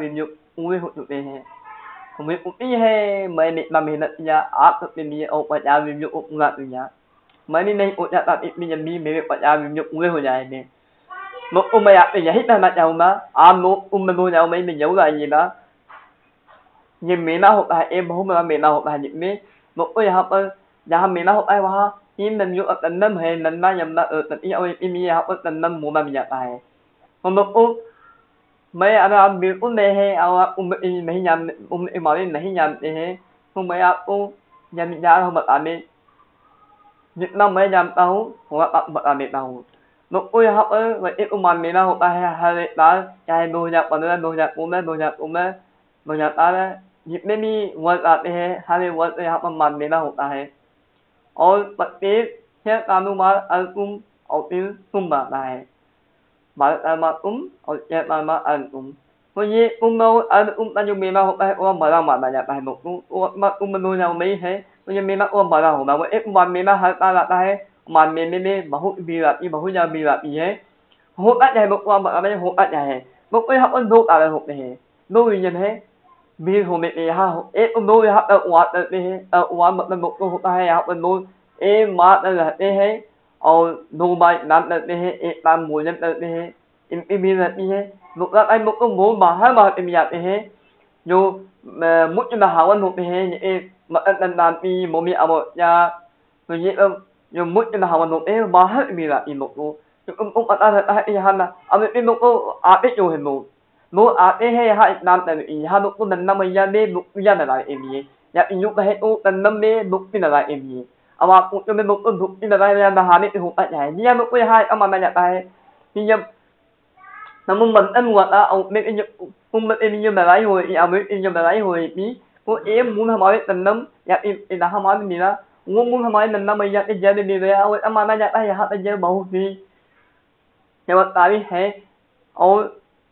vì nhục uống hụt này nè một ông mày bây giờ hết ba mặt nhau mà à một ông mày mua nhau mấy mình giấu lại gì đó nhìn mình nó học bài em không mà mình nào học bài những mấy một ơi học ơi giờ mình nó học ai quá इम नम you अब है नन्ना यम और यहाँ पर तन नम मुमा मिया पाए हम लोग ओ मैं अब आप बिल्कुल में और आप उम्र नहीं जान उम्र इमारे नहीं जानते हैं तो मैं आपको बता में जितना मैं जानता हूँ बता देता हूँ लोग को यहाँ पर वैसे उमान मेला होता है हर एक बार चाहे दो हज़ार पंद्रह दो हज़ार उम्र दो हज़ार उम्र दो हज़ार बारह जितने भी वर्ष आते हैं हर एक वर्ष यहाँ पर मान मेला होता है और प्रत्येक छह कानुमार अर्कुम और फिर तुम बनता है। भारत कर्मा तुम और छह कर्मा अर्कुम तो ये तुम और अर्कुम का जो मेला होता है वह बड़ा माना जाता है दोस्तों। तो तुम दोनों में है तो ये मेला और बड़ा होगा। वो एक बार मेला हर साल आता है मान मेले में बहुत भीड़ आती, बहुत ज़्यादा भीड़ आती है। होता क्या है दोस्तों? आप होता क्या है? यहाँ पर दो कारण होते हैं। दो रीजन है mi hồ mẹ mẹ ha e um no ha ta wa ta ne ta wa ma ta mo ko ta ha ha no e ma ta la ne he au no mai nam ta ne he e ta mu ne ta ne he im im mi na ne he no ta ai mo ko mo ma ha ma im ya ne he yo mu ni ma ha wa no ne he e ma ta ta na mi mo mi a mo ya no ye yo mu ni ma ha wa no e ma ha mi la i mo ko yo um um ta ta ha ya ha na a me mi mo ko a pe yo he mo mo ate he ha nam tan i ha no nan nam ya me mu ya na la emi ya inyu ba he o tan nam me mu pin na la emi ama ko yo me mu ko pin na la ya na ha ni ho at ya ni ya mo ko ha ama na ya ta he ni ya na mo man an wa ta o me inyu um me emi yo na la ho i la ho mi ko em mu na nam ya i na ha ma ni na ngomong sama nan nama ya ke jadi ni ya awet amana ya ya hat je bau ni ya wat tari he au wat em nan nama ya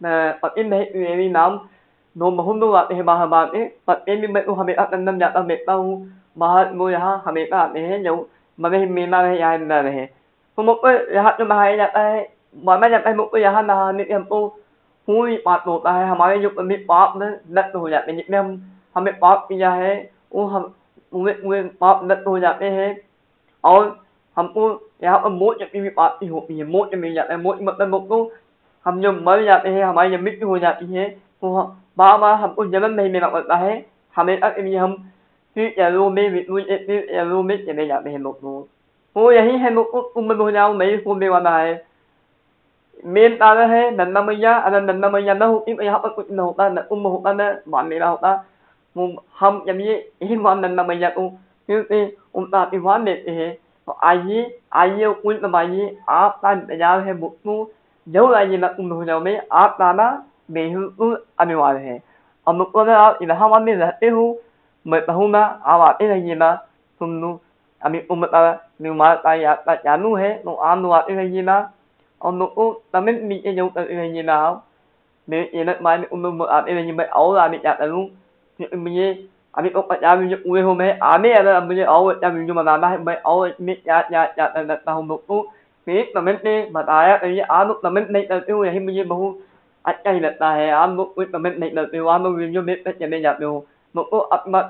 mà tập in mấy người mình nắm nó mà không đâu là thì bà bà ấy tập in mình mấy hôm mình ăn năm năm nhà tập mình bao mahatmulaha hamipamehe nung mamihimimamahiyahi mamamehe. Humupu lahat ng mahayalapay, mamalapay mupulahan mahamipiyampu, hui patupay hamay yupamipap natulap minipiyam hamipap piyahe, uham umipulipap natulap mihe. Aon, hampu lahat ang mốt nhập mipap ihup mihe, mốt nhập miyapay mốt mapamukku, ham nhung mới yapayhe hamay yamipuhulap mihe, ba ma hampu yaman mahimimakot pahe, hamay ak imiyam फिर चलो मैं विपुल से फिर चलो मैं चले जाते हैं मुख को वो यही है मुख को तुम बोल जाओ मैं इसको मैं वाला है मेन तारा है नन्ना मैया अगर नन्ना मैया न होती तो यहाँ पर कुछ न होता न उम होता न मान मेरा होता वो हम जब ये यही मान नन्ना मैया को फिर से उनका अभिमान लेते हैं तो आइए आइए कुल नमाइए आपका इंतज़ार है मुख को ज़रूर आइए न उम हो जाओ मैं आप ताना मेहू अनिवार्य है और मुख को अगर आप इलाहाबाद में रहते हो mẹ bà hôm ba à bà ấy là gì mà? Hôm nu à mình ôm bà nếu mà ta ya ta ya nu hết nó ăn nu à ấy là gì mà? Ông nó ô ta mình mình ấy giống ta ấy là gì mà không? Mình ấy là mai mình ôm bà à ấy là gì mà? Áo là mình chặt luôn mình mình à mình ông ya mình ui hôm ấy à mình là mình áo ya mình nhưng mà làm mà mình áo mình ya ya ya ta ta hôm nó ô mình ta mình đi, mà ta ya ta ya nu ta mình này ta yêu là mình như mà hôm anh ấy là ta hay ăn nu ta mình này là yêu ăn nu mình như mình ta chỉ mình nhập được ma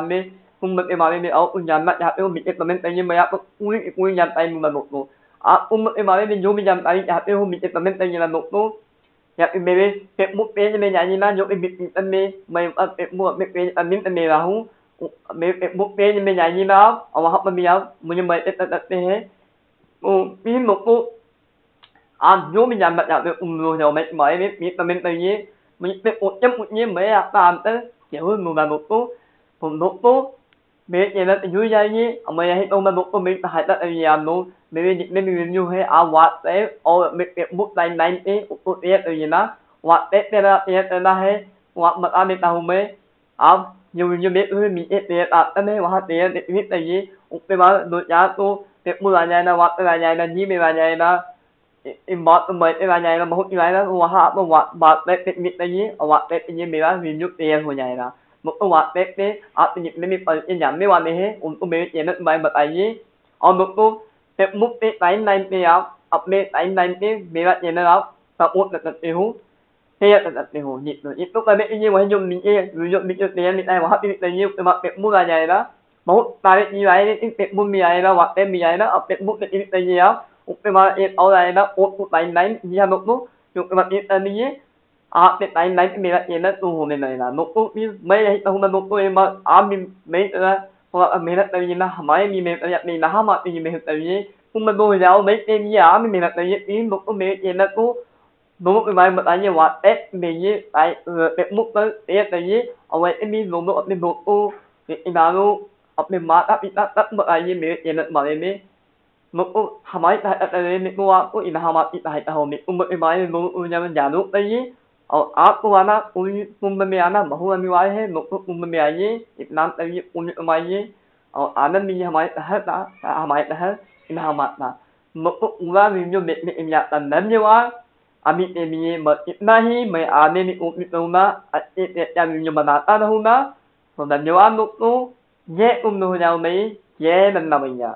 mi kung mag imali ni au unyan na ya eu mi et tamen tayi maya ko ui ui yan tayi mo manok no a um mag imali ni yo mi yan tayi ya eu mi et tamen tayi na nok no ya ime be pe mu pe ne me nya ni ma yo ime ime me mu me pe ame me ba hu me mu pe ne me nya ni ma aw ha ma mi ya mu ni ma pe pe pe he mu mi mu mu a yo mi nya ma ya be um lo yo me ma me mi ma me me ni mu pe u cham u ni me ya ba am te ya hu mu ba mu pu mu mu pu me ya ma yu ya ni aw ma ya he ma mu pu me ha ta ya mu à nhiều nhiều biết ơi mình ít tiết à anh ấy vặt tiết để biết là gì ông bây giờ đối giá tu tiết mua là nhà nó vặt là nhà nó gì mấy là nhà nó em bọt tụi mình là nhà nó mà hút như vậy đó vặt mà vặt vặt đấy biết là gì vặt đấy như mấy là vì nhút tiền của nhà nó một cái hoạt bé bé ở những mấy mấy những nhà mấy hoàn này hết un un mấy nhà nó bài bật ai gì ở một एक मुख पे time line पे आप अपने time line पे मेरा channel आप support कर सकते हो हेयर कर सकते हो ये तो ये तो कभी ये वही जो मिले जो मिले तैयार मिलता है वहाँ पे मिलता है ये पे मुख आ जाएगा बहुत सारे चीज़ आएँगे इस पे मुख भी आएगा वहाँ भी आएगा अब पे मुख पे चीज़ आप उसके बाद एक और आएगा और कुछ टाइम लाइन ये हम लोग जो कि मैं कर लीजिए आप टाइम लाइन पे मेरा चैनल तो होने लगेगा नोटो भी मैं यही कहूँगा दोस्तों एक बार आप भी मैं hoặc mình đặt tự nhiên là mấy mình mình đặt mình là ham mà mình mình tự nhiên cũng mình bây giờ mấy tên gì à mình đặt tự nhiên ý một cái mình gì nó cũng đúng một cái bài một cái gì mình như tại tết mục tới tết tự ở ngoài em mình dùng một ô mình bảo luôn mình mà đặt mình đặt đặt một cái mình gì nó mà mình một ô hàm ấy tại tại mình cũng qua cũng in tại tại hồ mình cũng một cái bài mình muốn nhà mình giả और आपको आना कुंभ में आना बहु अनिवार्य है कुंभ में आइए स्नान करिए पुण्य कमाइए और आनंद में ये हमारे तहर का हमारे तहर इन्हा माता मुआ में जो मेरे यात्रा नम्य हुआ अमित मिले म इतना ही, मैं आने में उम्मीद रहूँगा अच्छे अच्छा बनाता रहूँगा। तो धन्यवाद दोस्तों। तो ये उम्र हो जाओ मैं ये बनना भैया